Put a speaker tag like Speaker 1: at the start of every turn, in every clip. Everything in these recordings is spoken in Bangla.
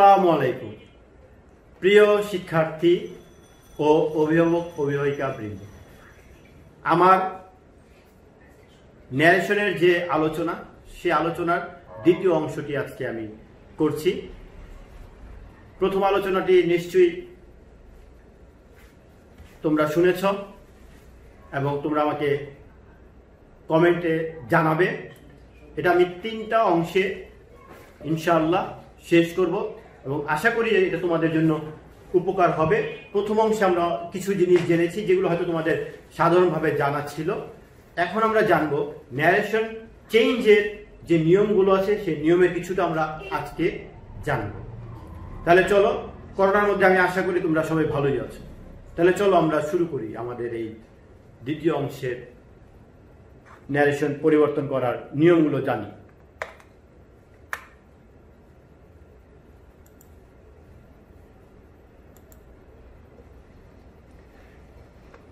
Speaker 1: আসসালামু আলাইকুম। প্রিয় শিক্ষার্থী ও অভিভাবক অভিভাবিকা বৃন্দ আমার ন্যারেশনের যে আলোচনা, সে আলোচনার দ্বিতীয় অংশটি আজকে আমি করছি। প্রথম আলোচনাটি নিশ্চয়ই তোমরা শুনেছ এবং তোমরা আমাকে কমেন্টে জানাবে। এটা আমি তিনটা অংশে ইনশাআল্লাহ শেষ করব। এবং আশা করি এটা তোমাদের জন্য উপকার হবে। প্রথম অংশে আমরা কিছু জিনিস জেনেছি যেগুলো হয়তো তোমাদের সাধারণভাবে জানা ছিল। এখন আমরা জানব ন্যারেশন চেঞ্জের যে নিয়মগুলো আছে, সেই নিয়মের কিছুটা আমরা আজকে জানব। তাহলে চলো, করোনার মধ্যে আমি আশা করি তোমরা সবাই ভালোই আছো। তাহলে চলো আমরা শুরু করি আমাদের এই দ্বিতীয় অংশের ন্যারেশন পরিবর্তন করার নিয়মগুলো জানি।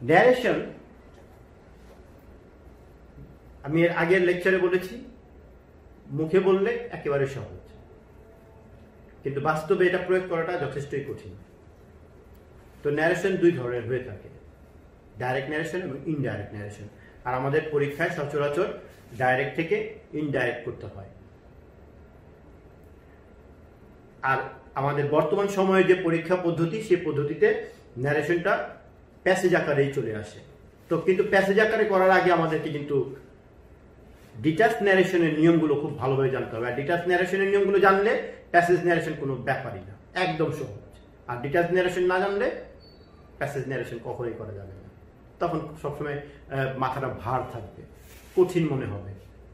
Speaker 1: ন্যারেশন আমি এর আগের লেকচারে বলেছি, মুখে বললে একেবারে সহজ। কিন্তু বাস্তবে এটা প্রয়োগ করাটা যথেষ্টই কঠিন। তো ন্যারেশন দুই ধরনের হয়ে থাকে। ডাইরেক্ট ন্যারেশন এবং ইনডাইরেক্ট ন্যারেশন আর আমাদের পরীক্ষায় সচরাচর ডাইরেক্ট থেকে ইনডাইরেক্ট করতে হয়। আর আমাদের বর্তমান সময়ে যে পরীক্ষা পদ্ধতি, সেই পদ্ধতিতে ন্যারেশনটা প্যাসেজ আকারেই চলে আসে। তো কিন্তু প্যাসেজ আকারে করার আগে আমাদেরকে কিন্তু ডিটাচ ন্যারেশনের নিয়মগুলো খুব ভালোভাবে জানতে হবে। আর ডিটাচ ন্যারেশনের নিয়মগুলো জানলে প্যাসেজ ন্যারেশন কোনো ব্যাপারই না, একদম সহজ। আর ডিটাচ ন্যারেশন না জানলে প্যাসেজ ন্যারেশন কখনোই করা যাবে না। তখন সবসময় মাথাটা ভার থাকবে, কঠিন মনে হবে,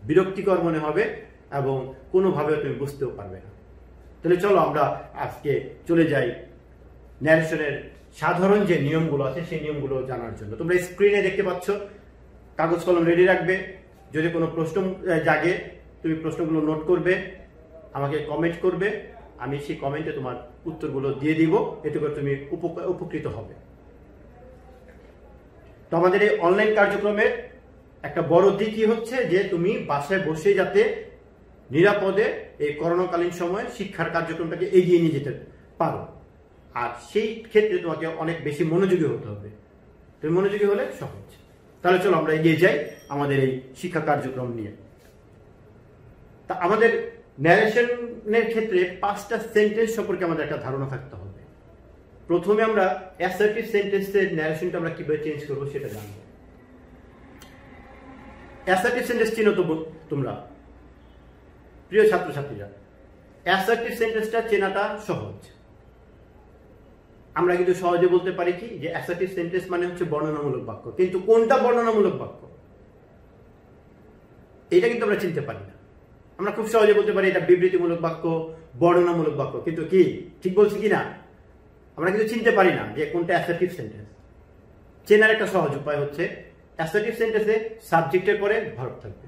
Speaker 1: বিরক্তিকর মনে হবে এবং কোনোভাবে তুমি বুঝতেও পারবে না। তাহলে চলো আমরা আজকে চলে যাই ন্যারেশনের সাধারণ যে নিয়মগুলো আছে, সেই নিয়মগুলো জানার জন্য। তোমরা স্ক্রিনে দেখতে পাচ্ছ, কাগজ কলম রেডি রাখবে। যদি কোনো প্রশ্ন জাগে, তুমি প্রশ্নগুলো নোট করবে, আমাকে কমেন্ট করবে, আমি সেই কমেন্টে তোমার উত্তরগুলো দিয়ে দিব, এতে করে তুমি উপকৃত হবে। তো আমাদের এই অনলাইন কার্যক্রমের একটা বড় দিকই হচ্ছে যে, তুমি বাসায় বসে যাতে নিরাপদে এই করোনাকালীন সময়ে শিক্ষার কার্যক্রমটাকে এগিয়ে নিয়ে যেতে পারো। আর সেই ক্ষেত্রে তোমাকে অনেক বেশি মনোযোগী হতে হবে। তুমি মনোযোগী হলে সহজ। তাহলে চলো আমরা এগিয়ে যাই আমাদের এই শিক্ষা কার্যক্রম নিয়ে। তা আমাদের ন্যারেশনের ক্ষেত্রে পাঁচটা সেন্টেন্স সম্পর্কে আমাদের একটা ধারণা থাকতে হবে। প্রথমে আমরা অ্যাসার্টিভ সেন্টেন্সের ন্যারেশনটা আমরা কীভাবে চেঞ্জ করব সেটা জানব। অ্যাসার্টিভ সেন্টেন্স চিনো তো তোমরা? প্রিয় ছাত্রছাত্রীরা অ্যাসার্টিভ সেন্টেন্সটা চেনাটা সহজ। আমরা কিন্তু সহজে বলতে পারি কি? যে অ্যাসার্টিভ সেন্টেন্স মানে হচ্ছে বর্ণনামূলক বাক্য। কিন্তু কোনটা বর্ণনামূলক বাক্য? এটা কিন্তু আমরা চিনতে পারি না। আমরা খুব সহজে বলতে পারি এটা বিবৃতিমূলক বাক্য, বর্ণনামূলক বাক্য। কিন্তু কি? ঠিক বলছি কি না আমরা কিন্তু চিনতে পারি না যে কোনটা অ্যাসার্টিভ সেন্টেন্স চেনার একটা সহজ উপায় হচ্ছে অ্যাসার্টিভ সেন্টেন্সে সাবজেক্টের পরে ভার্ব থাকবে।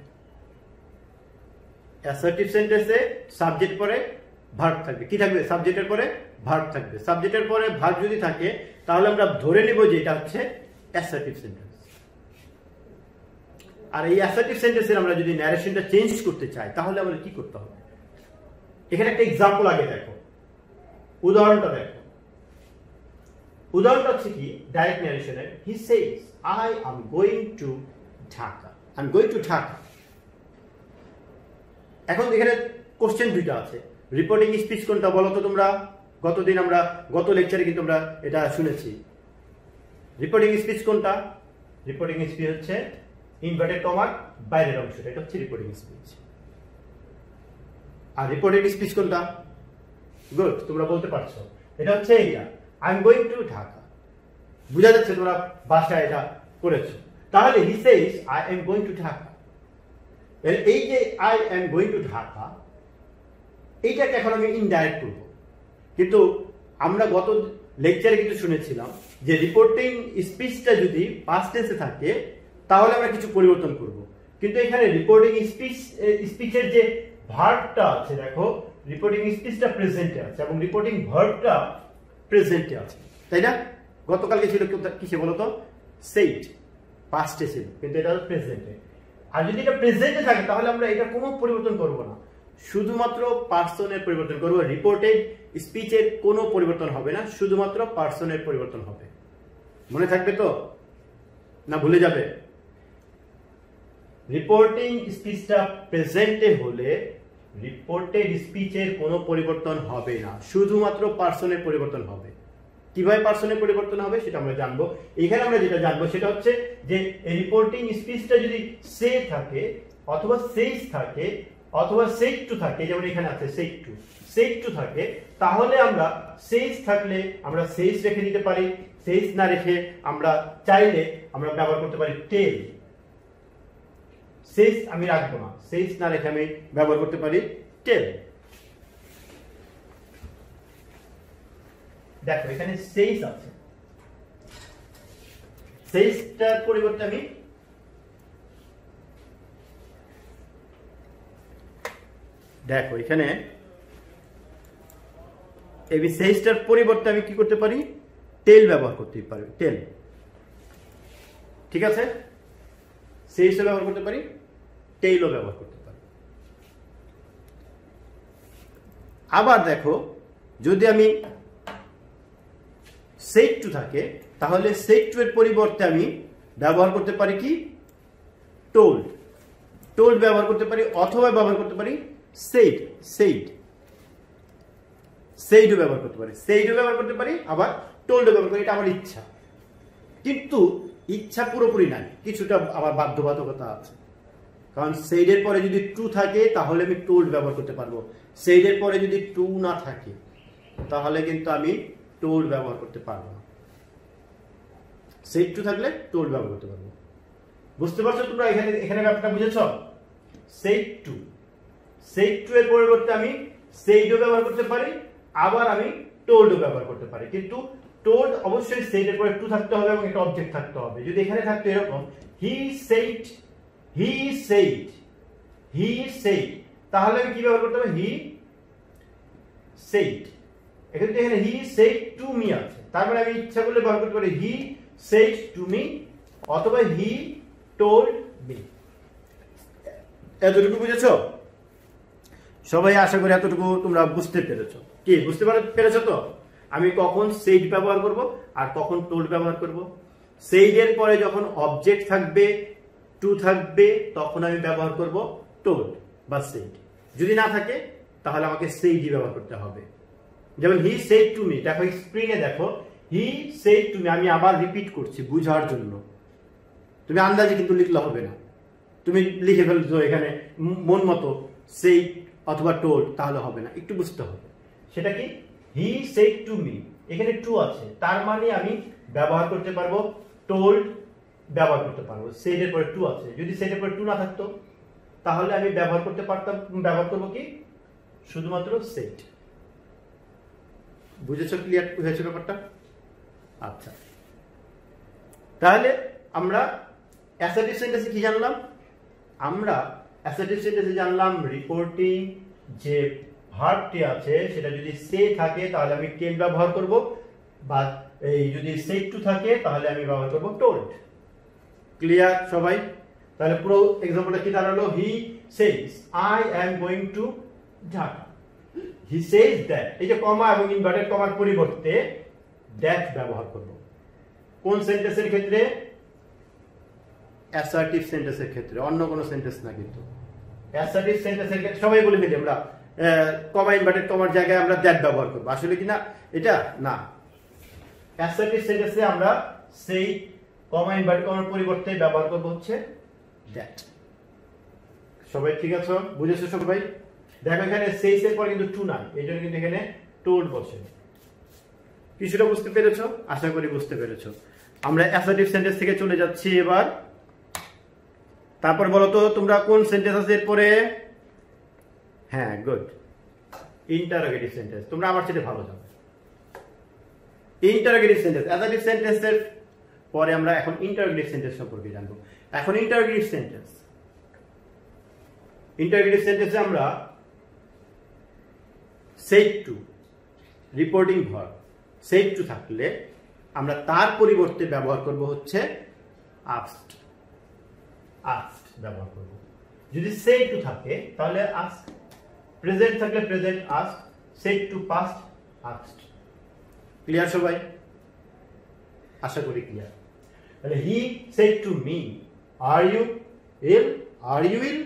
Speaker 1: অ্যাসার্টিভ সেন্টেন্সে সাবজেক্ট পরে ভার্ব থাকবে। কি থাকবে? সাবজেক্টের পরে ভার্ব থাকবে। সাবজেক্টের পরে ভার্ব যদি থাকে, তাহলে আমরা ধরে নিব যে এটা হচ্ছে অ্যাসার্টিভ সেন্টেন্স আর এই অ্যাসার্টিভ সেন্টেন্সের আমরা যদি ন্যারেশনটা চেঞ্জ করতে চাই, তাহলে আমরা কি করতে হবে? এখানে একটা এক্সাম্পল আগে দেখো। উদাহরণটা দেখো। উদাহরণটা হচ্ছে কি? Direct ন্যারেশনের he says I am going to Dhaka I am going to Dhaka এখন এখানে কোশ্চেন দুইটা আছে। রিপোর্টিং স্পিচ কোনটা বলো তো তোমরা? গতদিন আমরা, গত লেকচারে কিন্তু আমরা এটা শুনেছি। রিপোর্টিং স্পিচ কোনটা? রিপোর্টিং স্পিচ হচ্ছে ইনভার্টেড কমার বাইরের অংশটা এটা হচ্ছে রিপোর্টিং স্পিচ আর রিপোর্টিং স্পিচ কোনটা? গুড তোমরা বলতে পারছ। এটা হচ্ছে এইটা। I am going to Dhaka বুঝা যাচ্ছে তোমরা বাসায় এটা করেছ। তাহলে he says I am going to Dhaka এই যে I am going to Dhaka এইটাকে এখন আমি ইনডাইরেক্ট করব। কিন্তু আমরা গত লেকচারে কিন্তু শুনেছিলাম যে রিপোর্টিং স্পিচটা যদি পাস্ট টেন্সে থাকে, তাহলে আমরা কিছু পরিবর্তন করব। কিন্তু এখানে রিপোর্টিং স্পিচ স্পিচের যে ভার্বটা আছে, দেখো রিপোর্টিং স্পিচটা প্রেজেন্টে আছে এবং রিপোর্টিং ভার্বটা প্রেজেন্টে আছে। তাই না? গতকালকে ছিল কিসে বলতো? সেইট পাস্টে ছিল কিন্তু এটা প্রেজেন্টে আর যদি এটা প্রেজেন্টে থাকে, তাহলে আমরা এটা কোনো পরিবর্তন করব না। শুধুমাত্র পার্সনের পরিবর্তন করব। রিপোর্টেড স্পিচের কোনো পরিবর্তন হবে না, শুধুমাত্র পার্সনের পরিবর্তন হবে। মনে থাকবে তো? না ভুলে যাবে? রিপোর্টিং স্পিচটা প্রেজেন্টে হলে রিপোর্টেড স্পিচের কোনো পরিবর্তন হবে না, শুধুমাত্র পার্সনের পরিবর্তন হবে। কীভাবে পার্সনের পরিবর্তন হবে সেটা আমরা জানব। এখানে আমরা যেটা জানব সেটা হচ্ছে যে রিপোর্টিং স্পিচটা যদি সে থাকে অথবা সেইস থাকে অথবা সেইট টু থাকে যেমন এখানে আছে সেইট টু সেইট টু থাকে, তাহলে আমরা সেইস থাকলে আমরা সেইস রেখে দিতে পারি সেইস না রেখে আমরা চাইলে আমরা ব্যবহার করতে পারি টেল সেইস আমি রাখব না সেইস না রেখে আমি ব্যবহার করতে পারি টেল দেখো, এখানে সেইস আছে। সেইসটার পরিবর্তে আমি দেখো, এখানে এবি সেইসটার পরিবর্তে আমি কি করতে পারি? তেল ব্যবহার করতে পারি তেল ঠিক আছে? সেইসও ব্যবহার করতে পারি তেলও ব্যবহার করতে পারি। আবার দেখো, যদি আমি সেট টু থাকে, তাহলে সেট টু এর পরিবর্তে আমি ব্যবহার করতে পারি কি? টোল্ড টোল্ড ব্যবহার করতে পারি, অথবা ব্যবহার করতে পারি সেইড সেইড সেইডও ব্যবহার করতে পারি। সেইডও ব্যবহার করতে পারি, আবার টোল্ডও ব্যবহার করি, এটা আমার ইচ্ছা। কিন্তু ইচ্ছা পুরোপুরি নাই, কিছুটা আমার বাধ্যবাধকতা আছে। কারণ সেইডের পরে যদি টু থাকে, তাহলে আমি টোল্ড ব্যবহার করতে পারব। সেইডের পরে যদি টু না থাকে, তাহলে কিন্তু আমি টোল ব্যবহার করতে পারব না। সেট টু থাকলে টোল ব্যবহার করতে পারব। বুঝতে পারছ তোমরা এখানে এখানে ব্যাপারটা বুঝেছ? সেট টু সেট টু এর পরিবর্তে আমি সেইডও ব্যবহার করতে পারি, আবার আমি টোল্ডও ব্যবহার করতে পারি। কিন্তু টোল্ড অবশ্যই সেইডের পরে টু থাকতে হবে এবং একটা অবজেক্ট থাকতে হবে। যদি এখানে থাকতো এরকম হি সেইট হি সেইট হি সেইট তাহলে আমি কি ব্যবহার করতে হবে হি সেইট এখানে তো এখানে হি সেইড টু মি আছে। তার মানে আমি ইচ্ছা করলে ব্যবহার করতে পারি হি সেইড টু মি অথবা হি টোল্ড মি এতটুকু বুঝেছ? সবাই আশা করি এতটুকু তোমরা বুঝতে পেরেছ। কি, বুঝতে পেরেছ তো? আমি কখন সেইড ব্যবহার করব আর কখন টোল্ড ব্যবহার করব? সেইডের পরে যখন অবজেক্ট থাকবে টু থাকবে, তখন আমি ব্যবহার করব টোল্ড বা সেইড যদি না থাকে, তাহলে আমাকে সেইডই ব্যবহার করতে হবে। যেমন হি সেড টু মি দেখো স্ক্রিনে দেখো হি সেড টু মি আমি আবার রিপিট করছি বুঝার জন্য। তুমি আন্দাজে কিন্তু লিখলে হবে না। তুমি লিখে ফেলছো এখানে মন মতো সেই অথবা টোল্ড তাহলে হবে না। একটু বুঝতে হবে। সেটা কি? হি সেড টু মি এখানে টু আছে। তার মানে আমি ব্যবহার করতে পারব টোল্ড ব্যবহার করতে পারব। সেডের পরে টু আছে। যদি সেডের পরে টু না থাকতো, তাহলে আমি ব্যবহার করতে পারতাম, ব্যবহার করব কি? শুধুমাত্র সেট বুঝেছ ক্লিয়ার হয়েছে ব্যাপারটা? আচ্ছা। তাহলে আমরা অ্যাসার্টিভ সেন্টেন্সে কি জানলাম? আমরা অ্যাসার্টিভ সেন্টেন্সে জানলাম রিপোর্টিং যে ভার্বটি আছে, সেটা যদি সে থাকে, তাহলে আমি কেন ব্যবহার করব। বা এই যদি সেট টু থাকে, তাহলে আমি ব্যবহার করব টোল্ড ক্লিয়ার সবাই? তাহলে পুরো এক্সাম্পলটা কি দাঁড়াল? He says I am going to Dhaka he says that এই যে কমা এবং ইনভার্টেড কমার পরিবর্তে দ্যাট ব্যবহার করব। কোন সেন্টেন্সের ক্ষেত্রে? অ্যাসার্টিভ সেন্টেন্সের ক্ষেত্রে। অন্য কোনো সেন্টেন্স না কিন্তু। অ্যাসার্টিভ সেন্টেন্সের ক্ষেত্রে সবাই বলে ফেলি আমরা কমা ইনভার্টেড কমার জায়গায় আমরা দ্যাট ব্যবহার করব। আসলে কি না? এটা না। অ্যাসার্টিভ সেন্টেন্সে আমরা সেই কমা ইনভার্টেড কমার পরিবর্তে ব্যবহার করব হচ্ছে দ্যাট সবাই ঠিক আছে? বুঝেছ সবাই দেখো এখানে সেইস এর পর কিন্তু টু নাই, এই জন্য কিন্তু এখানে টোল্ড বসে। কিছুটা বুঝতে পেরেছ? আশা করি বুঝতে পেরেছ। আমরা অ্যাসার্টিভ সেন্টেন্স থেকে চলে যাচ্ছি এবার তারপর বলো তো, তোমরা কোন সেন্টেন্স আছে এরপরে? হ্যাঁ গুড ইন্টারোগেটিভ সেন্টেন্স তোমরা আমার সাথে ভালো যাবে ইন্টারোগেটিভ সেন্টেন্স অ্যাসার্টিভ সেন্টেন্সের পরে আমরা এখন ইন্টারোগেটিভ সেন্টেন্স সম্পর্কে জানব। এখন ইন্টারোগেটিভ সেন্টেন্স ইন্টারোগেটিভ সেন্টেন্সে আমরা said to reporting verb said to থাকলে আমরা তার পরিবর্তে ব্যবহার করব হচ্ছে আস্ট আস্ট ব্যবহার করব। যদি সেট টু থাকে, তাহলে আস্ক প্রেজেন্ট থাকলে present ask said to past asked clear সবাই? আশা করি ক্লিয়ার তাহলে he said to me are you ill are you ill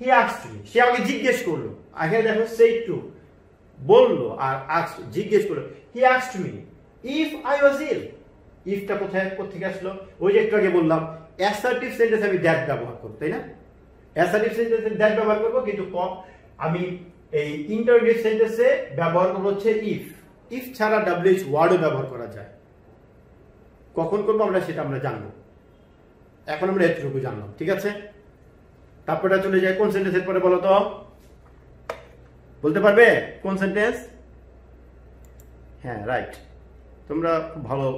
Speaker 1: he asked me সে আমাকে জিজ্ঞেস করল। আগে দেখো সেড টু বলল আর আস্ক জিজ্ঞেস করল। He asked me if I was ill ইফটা কোথায় কোথেকে আসলো? ওই যে একটু আগে বললাম অ্যাসার্টিভ সেন্টেন্স আমি দ্যাট ব্যবহার করব, তাই না? অ্যাসার্টিভ সেন্টেন্সে দ্যাট ব্যবহার করব, কিন্তু আমি এই ইন্টারোগেটিভ সেন্টেন্সে ব্যবহার করব হচ্ছে ইফ ইফ ছাড়া ডাব্লিউএইচ ওয়ার্ডও ব্যবহার করা যায়। কখন করব আমরা সেটা আমরা জানব। এখন আমরা এতটুকু জানলাম, ঠিক আছে? তারপরে চলে যায় কোন সেন্টেন্সের পরে বলো তো? বলতে পারবে? কোন সেন্টেন্স হ্যাঁ রাইট তোমরা খুব ভালো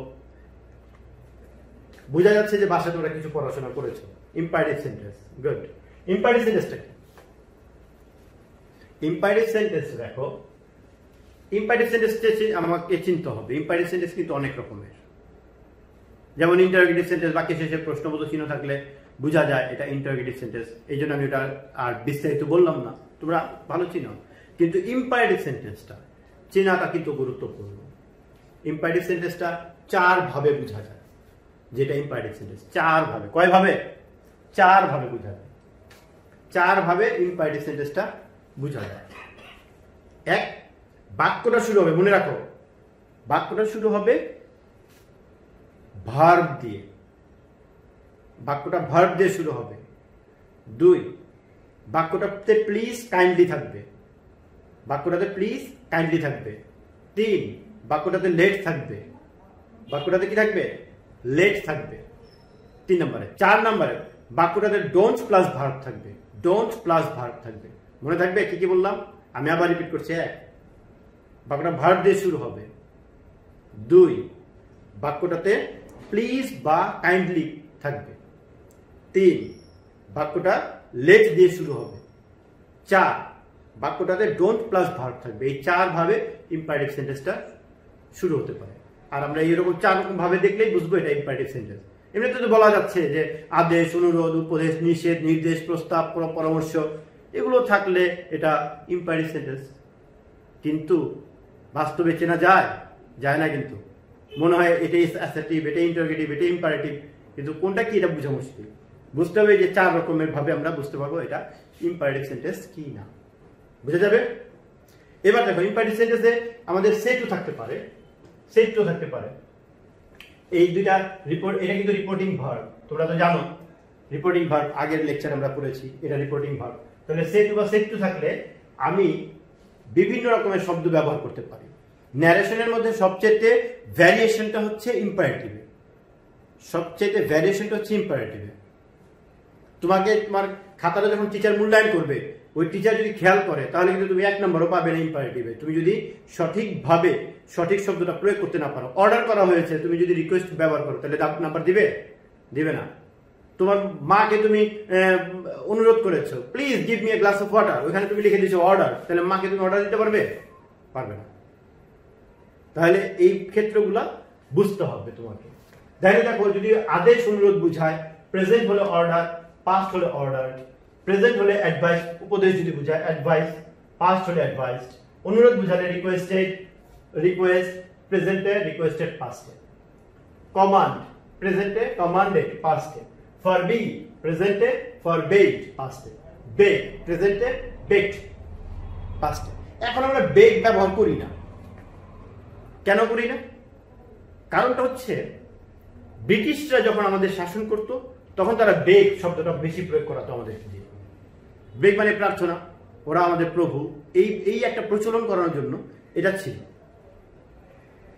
Speaker 1: বোঝা যাচ্ছে যে বাসায় তোমরা কিছু পড়াশোনা করেছ। ইম্পারেটিভ সেন্টেন্স গুড ইম্পারেটিভ সেন্টেন্সটা কি? ইম্পারেটিভ সেন্টেন্স দেখো ইম্পারেটিভ সেন্টেন্স আমাকে চিনতে হবে। ইম্পারেটিভ সেন্টেন্স কিন্তু অনেক রকমের। যেমন ইন্টারোগেটিভ সেন্টেন্স বাক্য শেষে প্রশ্নবোধক চিহ্ন থাকলে বোঝা যায় এটা ইন্টারোগেটিভ সেন্টেন্স এই জন্য আমি এটা আর বিস্তারিত বললাম না। তোমরা ভালো চিনো। কিন্তু ইম্পারেটিভ সেন্টেন্সটা চেনাটা কিন্তু গুরুত্বপূর্ণ। ইম্পারেটিভ সেন্টেন্সটা চার ভাবে বোঝা যায়। যেটা ইম্পারেটিভ সেন্টেন্স চার ভাবে। কয় ভাবে? চার ভাবে বোঝা যায়। চার ভাবে ইম্পারেটিভ সেন্টেন্সটা বোঝা যায়। এক, বাক্যটা শুরু হবে, মনে রাখো। বাক্যটা শুরু হবে ভার্ব দিয়ে। বাক্যটা ভার্ব দিয়ে শুরু হবে। দুই, বাক্যটাতে প্লিজ কাইন্ডলি থাকবে। বাক্যটাতে প্লিজ কাইন্ডলি থাকবে। তিন, বাক্যটাতে লেট থাকবে। বাক্যটাতে কি থাকবে? লেট থাকবে। তিন নম্বরে। চার নম্বরে, বাক্যটাতে ডোন্ট প্লাস ভার্ব থাকবে। ডোন্ট প্লাস ভার্ব থাকবে। মনে থাকবে? কি কি বললাম? আমি আবার রিপিট করছি, এক। বাক্যটা ভার্ব দিয়ে শুরু হবে। দুই। বাক্যটাতে প্লিজ বা কাইন্ডলি থাকবে। তিন। বাক্যটা লেট দিয়ে শুরু হবে। চার। বাক্যটাতে ডোন্ট প্লাস ভার্ব থাকবে। এই চার ভাবে ইম্পারেটিভ সেন্টেন্সটা শুরু হতে পারে। আর আমরা এরকম চার রকম ভাবে দেখলেই বুঝব এটা ইম্পারেটিভ সেন্টেন্স এমনিতে তো বলা যাচ্ছে যে আদেশ, অনুরোধ, উপদেশ, নিষেধ, নির্দেশ, প্রস্তাব পরামর্শ, এগুলো থাকলে এটা ইম্পারেটিভ সেন্টেন্স কিন্তু বাস্তবে চেনা যায় যায় না কিন্তু। মনে হয় এটাই অ্যাসার্টিভ এটাই ইন্টারগেটিভ এটাই ইম্পারেটিভ কিন্তু কোনটা কি এটা বোঝা মুশকিল। বুঝতে হবে যে চার রকমের ভাবে আমরা বুঝতে পারব এটা ইম্পারেটিভ সেন্টেন্স কি না। বুঝা যাবে? এবার দেখো ইম্পারেটিভ সেন্টেন্সে আমাদের সেটও থাকতে পারে। সেটও থাকতে পারে। এই দুইটা রিপোর্ট এটা কিন্তু রিপোর্টিং ভার্ব তোমরা তো জানো। রিপোর্টিং ভার্ব আগের লেকচার আমরা পড়েছি, এটা রিপোর্টিং ভার্ব তাহলে সেট বা সেট টু থাকলে আমি বিভিন্ন রকমের শব্দ ব্যবহার করতে পারি। ন্যারেশনের মধ্যে সবচেয়ে ভ্যারিয়েশনটা হচ্ছে ইম্পারেটিভে সবচেয়ে ভ্যারিয়েশনটা হচ্ছে ইম্পারেটিভে তোমাকে তোমার খাতাটা যখন টিচার মূল্যায়ন করবে ওই টিচার যদি খেয়াল করে, তাহলে কিন্তু তুমি এক নম্বরও পাবে না ইম্পারেটিভে তুমি যদি সঠিকভাবে সঠিক শব্দটা প্রয়োগ করতে না পারো অর্ডার করা হয়েছে, তুমি যদি রিকোয়েস্ট ব্যবহার করো, তাহলে নাম্বার দিবে? দিবে না। তোমার মাকে তুমি অনুরোধ করেছ please give me a glass of water ওইখানে তুমি লিখে দিয়েছ অর্ডার তাহলে মাকে তুমি অর্ডার দিতে পারবে? পারবে না। তাহলে এই ক্ষেত্রগুলা বুঝতে হবে তোমাকে। দেখো দেখো যদি আদেশ অনুরোধ বুঝায় প্রেজেন্ট হলে অর্ডার পাস্ট হলে অর্ডার প্রেজেন্ট হলে অ্যাডভাইস উপদেশ যদি বোঝায় অ্যাডভাইস পাস্ট হলে অ্যাডভাইসড অনুরোধ বুঝালে রিকোয়েস্টেড রিকোয়েস্ট প্রেজেন্টে রিকোয়েস্টেড পাস্টে কমান্ড প্রেজেন্টে কমান্ডেড পাস্টে ফরবি প্রেজেন্টে ফরবেড পাস্টে বেগ প্রেজেন্টে বেকড পাস্টে এখন আমরা বেগ ব্যবহার করি না। কেন করি না? কারণটা হচ্ছে, ব্রিটিশরা যখন আমাদের শাসন করত, তখন তারা বেগ শব্দটা বেশি প্রয়োগ করাতো আমাদের বেগ মানে প্রার্থনা, ওরা আমাদের প্রভু। এই এই একটা প্রচলন করানোর জন্য এটা ছিল।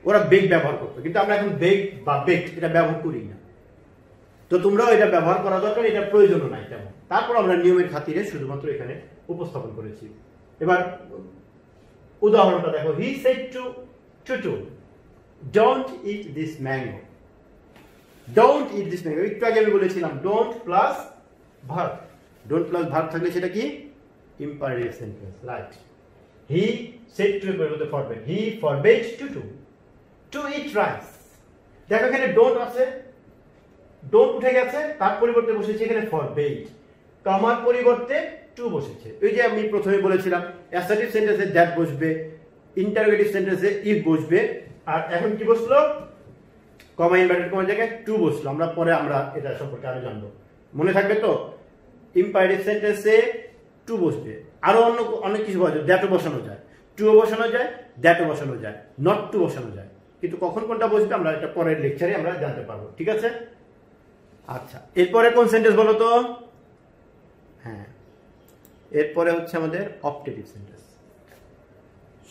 Speaker 1: ওরা বেগ ব্যবহার করতো, কিন্তু আমরা এখন বেগ বা বেগ এটা ব্যবহার করি না। তো তোমরাও এটা ব্যবহার করা দরকার এটা প্রয়োজনও নাই তেমন। তারপর আমরা নিয়মের খাতিরে শুধুমাত্র এখানে উপস্থাপন করেছি। এবার, উদাহরণটা দেখো। He said to to to don't eat this mango don't eat this mango একটু আগে আমি বলেছিলাম don't plus verb don't plus verb থাকলে সেটা কি? Imperative sentence right he said to এর পরিবর্তে forbade he forbade to to to eat rice দেখো এখানে ডোন্ট আছে ডোন্ট উঠে গেছে, তার পরিবর্তে বসেছে এখানে ফরবেড কমার পরিবর্তে টু বসেছে। ওই যে আমি প্রথমে বলেছিলাম অ্যাসার্টিভ সেন্টেন্সে দ্যাট বসবে ইন্টারোগেটিভ সেন্টেন্সে ইফ বসবে, আর এখন কি বসল? কমা ইনভার্টেড কমার জায়গায় টু বসল। আমরা পরে আমরা এটা সম্পর্কে আরও জানব। মনে থাকবে তো? ইম্পারেটিভ সেন্টেন্সে টু বসবে। আরও অন্য অনেক কিছু বসবে দ্যাটও বসানো যায়। টুও বসানো যায় দ্যাটও বসানো যায়। নট টু বসানো যায়। কিন্তু কখন কোনটা বসবে আমরা এটা পরের লেকচারে আমরা জানতে পারব। ঠিক আছে? আচ্ছা এরপরে কোন সেন্টেন্স বলো তো? হ্যাঁ এরপরে হচ্ছে আমাদের অপটেটিভ সেন্টেন্স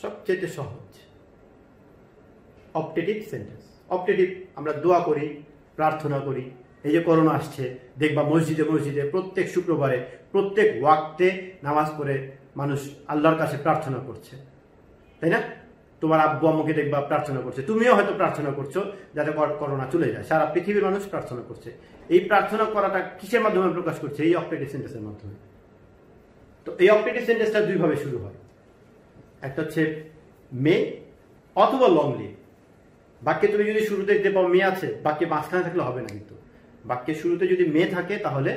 Speaker 1: সবচেয়ে সহজ। অপটেটিভ সেন্টেন্স অপটেটিভ আমরা দোয়া করি, প্রার্থনা করি। এই যে করোনা আসছে, দেখবা মসজিদে মসজিদে প্রত্যেক শুক্রবারে, প্রত্যেক ওয়াক্তে নামাজ পড়ে মানুষ আল্লাহর কাছে প্রার্থনা করছে। তাই না? তোমার আব্বু আম্মুকে দেখবা প্রার্থনা করছে। তুমিও হয়তো প্রার্থনা করছ যাতে করোনা চলে যায়। সারা পৃথিবীর মানুষ প্রার্থনা করছে। এই প্রার্থনা করাটা কিসের মাধ্যমে প্রকাশ করছে? এই অপটেটিভ সেন্টেন্সের মাধ্যমে। তো এই অপটেটিভ সেন্টেন্সটা দুইভাবে শুরু হয়। একটা হচ্ছে, মে অথবা লং লিভ বাক্যে তুমি যদি শুরুতে দেখতে পাও মেয়ে আছে, বাক্যে মাঝখানে থাকলে হবে না কিন্তু। বাক্যের শুরুতে যদি মে থাকে তাহলে,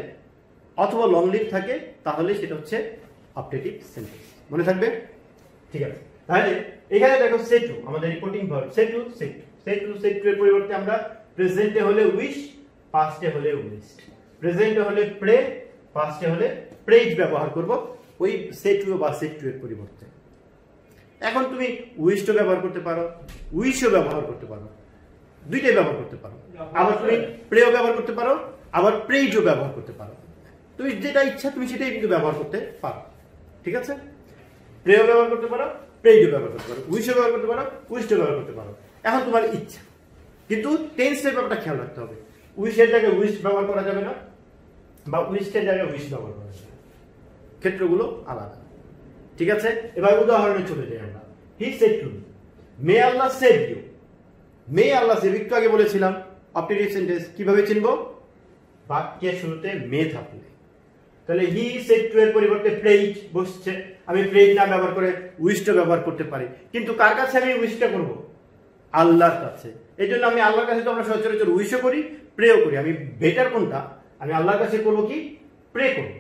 Speaker 1: অথবা লং লিভ থাকে, তাহলে সেটা হচ্ছে অপটেটিভ সেন্টেন্স মনে থাকবে? ঠিক আছে। তাহলে এখানে দেখো সেটু আমাদের রিপোর্টিং ভার্ব সেটু সেটু সেটু সেটু এর পরিবর্তে আমরা প্রেজেন্টে হলে উইশ পাস্টে হলে উইশড প্রেজেন্টে হলে প্রে পাস্টে হলে প্রেজ ব্যবহার করব ওই সেটু বা সেটু এর পরিবর্তে। এখন তুমি উইশও ব্যবহার করতে পারো উইশও ব্যবহার করতে পারো। দুইটাই ব্যবহার করতে পারো। আবার তুমি প্রেও ব্যবহার করতে পারো, আবার প্রেজও ব্যবহার করতে পারো। তুমি যেটা ইচ্ছা তুমি সেটাই কিন্তু ব্যবহার করতে পারো। ঠিক আছে? প্রেও ব্যবহার করতে পারো প্রেজও ব্যবহার করতে পারো, উইশও ব্যবহার করতে পারো উইশও ব্যবহার করতে পারো। এখন তোমার ইচ্ছা। কিন্তু টেন্সের ব্যাপারটা খেয়াল রাখতে হবে। উইশের জায়গায় উইশ ব্যবহার করা যাবে না বা উইশের জায়গায় উইশ ব্যবহার করা যাবে ক্ষেত্রগুলো আলাদা। ঠিক আছে? এবার উদাহরণে চলে যাই আমরা। He said to may. Allah save you. May Allah save একটু আগে বলেছিলাম অপটেটিভ সেন্টেন্স কীভাবে চিনবো? বাক্যের শুরুতে মে থাকলে। তাহলে হি সেট টু এর পরিবর্তে প্রেইজ বসছে। আমি প্রেইজ না ব্যবহার করে উইশটা ব্যবহার করতে পারি। কিন্তু কার কাছে আমি উইশটা করব? আল্লাহর কাছে। এই জন্য আমি আল্লাহর কাছে তো আমরা সচরাচর উইশও করি প্রেও করি। আমি বেটার কোনটা? আমি আল্লাহর কাছে করব কি? প্রে করব।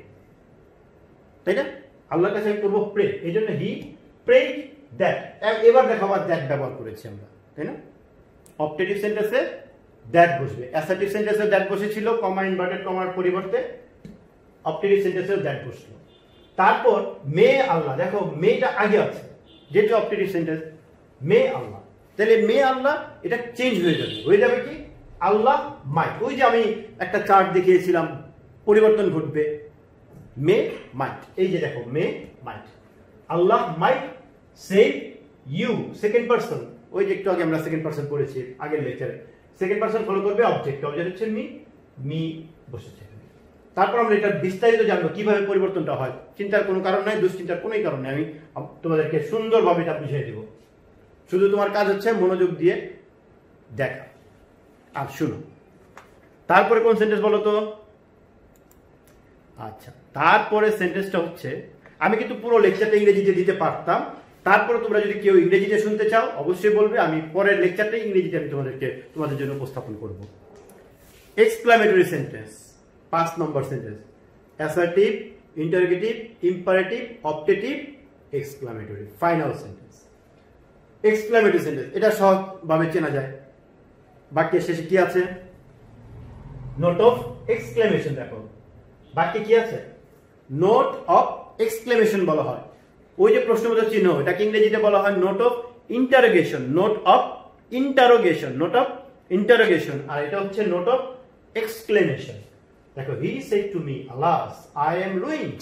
Speaker 1: তাই না? আল্লাহর কাছে আমি করব প্রে এই জন্য হি প্রে দ্যাট এবার দেখো আবার দ্যাট ব্যবহার করেছি আমরা। তাই না? অপটেটিভ সেন্টেন্সে দ্যাট বসবে। অ্যাসার্টিভ সেন্টেন্সে দ্যাট বসেছিল কমা ইনভার্টেড কমার পরিবর্তে অপটেটিভ সেন্টেন্সে দ্যাট বসল। তারপর মে আল্লাহ, দেখো মেটা আগে আছে যেটা অপটেটিভ সেন্টেন্স মে আল্লাহ। তাহলে মে আল্লাহ, এটা চেঞ্জ হয়ে যাবে। হয়ে যাবে কি? আল্লাহ মাইট ওই যে আমি একটা চার্ট দেখিয়েছিলাম, পরিবর্তন ঘটবে। মে মাইট এই যে দেখো, may might Allah might save you second person ওই যে একটু আগে আমরা সেকেন্ড পার্সন পড়েছি, আগের লেকচারে সেকেন্ড পার্সন ফলো করবে অবজেক্ট অবজেক্ট হচ্ছে মি মি বসেছে। তারপর আমরা এটা বিস্তারিত জানব, কীভাবে পরিবর্তনটা হয়। চিন্তার কোনো কারণ নাই, দুশ্চিন্তার কোনোই কারণ নেই। আমি তোমাদেরকে সুন্দরভাবে এটা বুঝিয়ে দেবো। শুধু তোমার কাজ হচ্ছে মনোযোগ দিয়ে দেখা। আর শুনো। তারপরে কোন সেন্টেন্স বলো তো? আচ্ছা তারপরে সেন্টেন্সটা হচ্ছে, আমি কিন্তু পুরো লেকচারটা ইংরেজিতে দিতে পারতাম তারপরে তোমরা যদি কেউ ইংরেজিতে শুনতে চাও, অবশ্যই বলবে, আমি পরের লেকচারটা ইংরেজিতে আমি তোমাদেরকে, তোমাদের জন্য উপস্থাপন করব। এক্সক্লামেটরি সেন্টেন্স পাঁচ নম্বর sentence assertive interrogative imperative optative exclamatory final sentence exclamatory sentence এটা সহজভাবে চেনা যায়। বাক্যের শেষে কি আছে? নোট অফ এক্সক্লেমেশন দেখো। বাক্যে কি আছে? নোট অফ এক্সক্লেমেশন বলা হয়। ওই যে প্রশ্নবোধক চিহ্ন, এটাকে ইংরেজিতে বলা হয় note of interrogation note of interrogation note of interrogation আর এটা হচ্ছে নোট অফ এক্সপ্লেনেশন দেখো he said to me alas I am ruined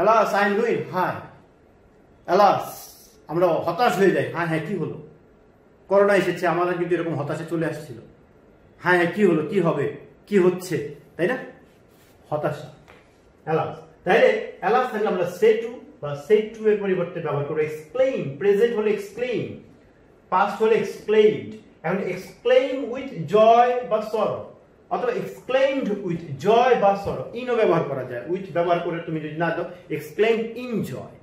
Speaker 1: alas I am ruined high alas আমরা হতাশ হয়ে যাই. হ্যাঁ হ্যাঁ কি হলো? করোনা এসেছে, আমাদের কিন্তু এরকম হতাশে চলে আসছিল. হ্যাঁ হ্যাঁ কি হলো? কি হবে? কি হচ্ছে? তাই না? হতাশা। অ্যালাস তাইলে অ্যালাস থাকলে আমরা সে টু বা সেট টু এর পরিবর্তে ব্যবহার করব এক্সপ্লেইন প্রেজেন্ট হলে এক্সপ্লেইন পাস্ট হলে এক্সপ্লেইনড এখন এক্সপ্লেইন উইথ জয় বা সর অথবা এক্সপ্লেইনড উইথ জয় বা সর ইনও ব্যবহার করা যায় উইথ ব্যবহার করে তুমি যদি না দাও explain in joy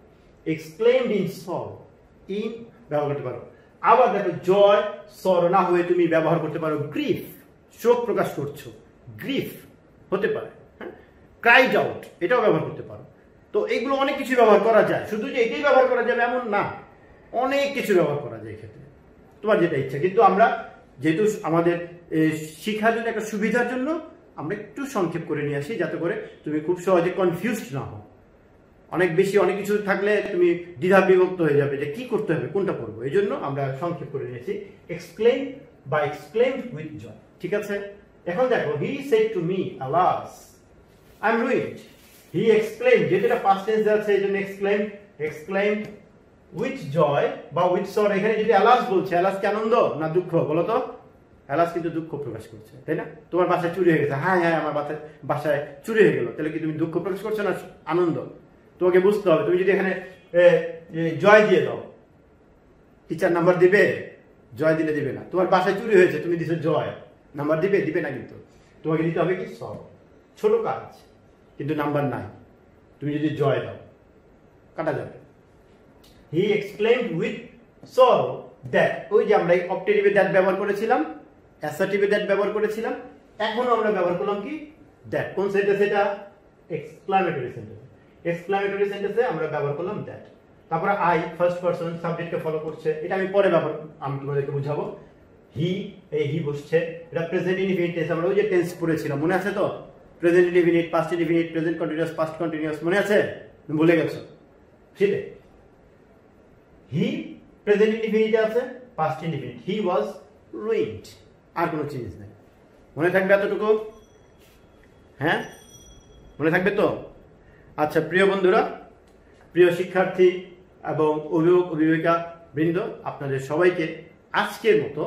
Speaker 1: explained in sorrow in ব্যবহার করতে পারো। আবার দেখো জয় সর না হয়ে তুমি ব্যবহার করতে পারো গ্রিফ শোক প্রকাশ করছ গ্রিফ হতে পারে ক্রাইড আউট এটাও ব্যবহার করতে পারো। তো এইগুলো অনেক কিছু ব্যবহার করা যায়। শুধু যে এটাই ব্যবহার করা যাবে এমন না। অনেক কিছু ব্যবহার করা যায় এক্ষেত্রে। তোমার যেটা ইচ্ছা। কিন্তু আমরা যেহেতু আমাদের শিক্ষার জন্য একটা সুবিধার জন্য আমরা একটু সংক্ষেপ করে নিয়ে আসি, যাতে করে তুমি খুব সহজে কনফিউজড না হও। অনেক বেশি অনেক কিছু থাকলে তুমি দ্বিধা বিভক্ত হয়ে যাবে যে কি করতে হবে, কোনটা করব। এই জন্য আমরা সংক্ষেপ করে নিয়েছি। এক্সপ্লেন বা এক্সপ্লেন উইথ জয় ঠিক আছে? এখন দেখো he said to me alas I am ruined he explain যেটা পাস্ট টেন্স আছে, এই জন্য এক্সপ্লেন এক্সপ্লেন উইথ জয় বা উইথ সর এখানে যদি আলাস বলছে, আলাস কি আনন্দ না দুঃখ? বলো তো। আলাস কিন্তু দুঃখ প্রকাশ করছে, তাই না? তোমার বাসায় চুরি হয়ে গেছে। হ্যাঁ হ্যাঁ আমার বাসায় বাসায় চুরি হয়ে গেল। তাহলে কি তুমি দুঃখ প্রকাশ করছ না আনন্দ? তোমাকে বুঝতে হবে। তুমি যদি এখানে জয় দিয়ে দাও টিচার নাম্বার দিবে? জয় দিলে দিবে না। তোমার বাসায় চুরি হয়েছে, তুমি দিছো জয় নাম্বার দিবে? দিবে না কিন্তু। তোমাকে দিতে হবে কি? সব ছোট কাজ। কিন্তু নাম্বার নাই। তুমি যদি জয় দাও, কাটা যাবে। He explain with sorrow that ওই যে আমরা এই অপটেটিভে দ্যাট ব্যবহার করেছিলাম অ্যাসার্টিভে দ্যাট ব্যবহার করেছিলাম এখনও আমরা ব্যবহার করলাম কি? দ্যাট কোন সেন্টেন্স এটা? এক্সক্লামেটরি সেন্টেন্স এক্সক্লামেটরি সেন্টেন্সে আমরা ব্যবহার করলাম দ্যাট তারপরে আই ফার্স্ট পারসন সাবজেক্টকে ফলো করছে, এটা আমি পরে ব্যবহার, আমি তোমাদেরকে বুঝাবো। হি এই হি বসছে, এটা প্রেজেন্ট ইনডিফিনিট টেন্স আমরা ওই যে টেন্স পড়েছিলাম, মনে আছে তো? Present indefinite past indefinite present continuous past continuous মনে আছে? ভুলে গেছো। সেটাই হি প্রেজেন্ট ইনডিফিনিট আছে past indefinite he was ruined আর কোনো চেঞ্জ নেই। মনে থাকবে এতটুকু? হ্যাঁ? মনে থাকবে তো? আচ্ছা প্রিয় বন্ধুরা, প্রিয় শিক্ষার্থী এবং অভিভাবক, অভিভাবিকা বৃন্দ, আপনাদের সবাইকে আজকের মতো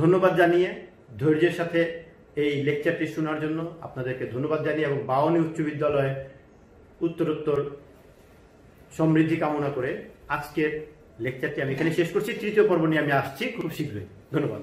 Speaker 1: ধন্যবাদ জানিয়ে ধৈর্যের সাথে এই লেকচারটি শোনার জন্য আপনাদেরকে ধন্যবাদ জানিয়ে এবং বাউনি উচ্চ বিদ্যালয়ে উত্তরোত্তর সমৃদ্ধি কামনা করে আজকের লেকচারটি আমি এখানে শেষ করছি। তৃতীয় পর্ব নিয়ে আমি আসছি। খুব শীঘ্রই। ধন্যবাদ।